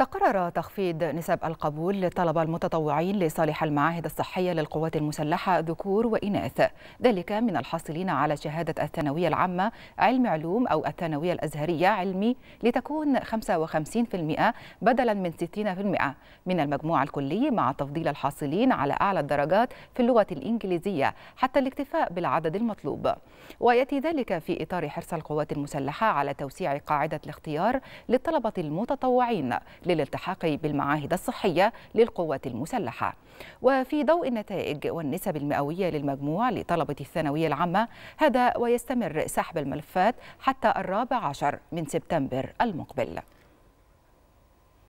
تقرر تخفيض نسب القبول للطلبة المتطوعين لصالح المعاهد الصحية للقوات المسلحة ذكور وإناث. ذلك من الحاصلين على شهادة الثانوية العامة علم علوم أو الثانوية الأزهرية علمي لتكون 55% بدلا من 60% من المجموع الكلي مع تفضيل الحاصلين على أعلى الدرجات في اللغة الإنجليزية حتى الاكتفاء بالعدد المطلوب. ويأتي ذلك في إطار حرص القوات المسلحة على توسيع قاعدة الاختيار للطلبة المتطوعين للالتحاق بالمعاهد الصحية للقوات المسلحة. وفي ضوء النتائج والنسب المئوية للمجموع لطلبة الثانوية العامة هذا ويستمر سحب الملفات حتى الرابع عشر من سبتمبر المقبل.